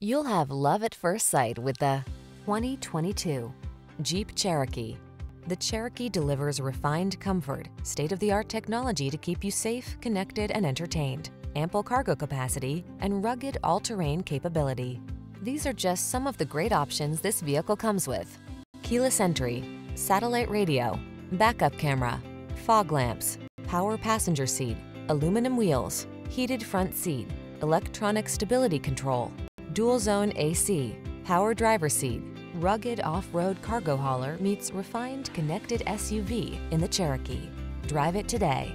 You'll have love at first sight with the 2022 Jeep Cherokee. The Cherokee delivers refined comfort, state-of-the-art technology to keep you safe, connected, and entertained, ample cargo capacity, and rugged all-terrain capability. These are just some of the great options this vehicle comes with. Keyless entry, satellite radio, backup camera, fog lamps, power passenger seat, aluminum wheels, heated front seat, electronic stability control, dual zone AC, power driver seat, rugged off-road cargo hauler meets refined connected SUV in the Cherokee. Drive it today.